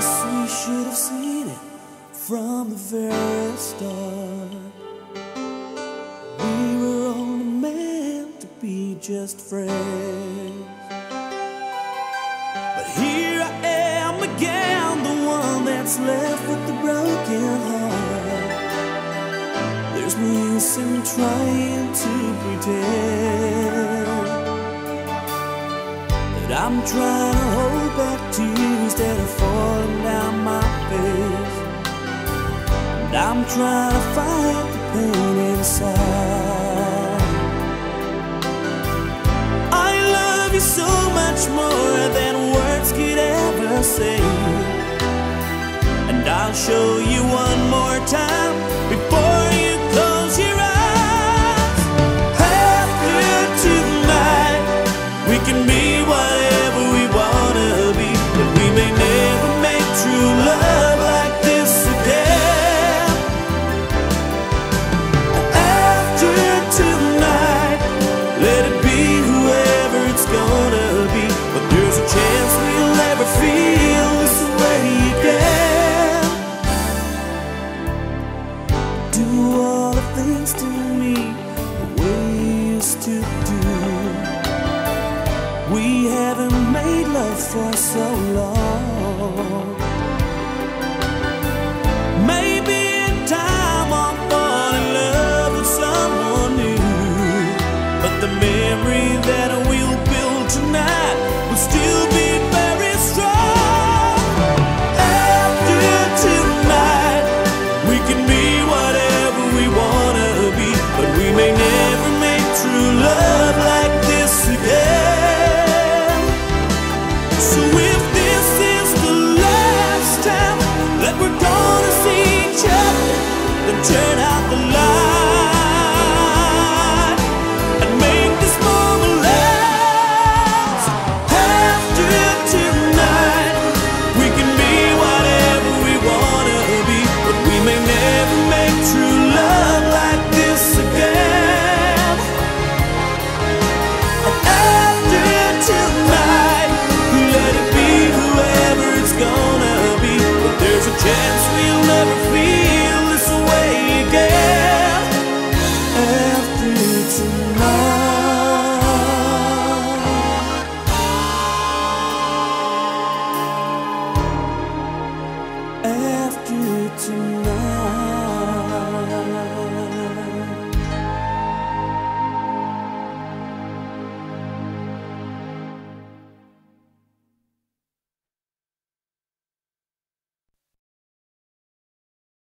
should have seen it from the very start. We were only meant to be just friends. But here I am again, the one that's left with the broken heart. There's no use in trying to pretend that I'm trying to hold I'm trying to fight the pain inside. I love you so much more than words could ever say. And I'll show you one more time haven't made love for so long.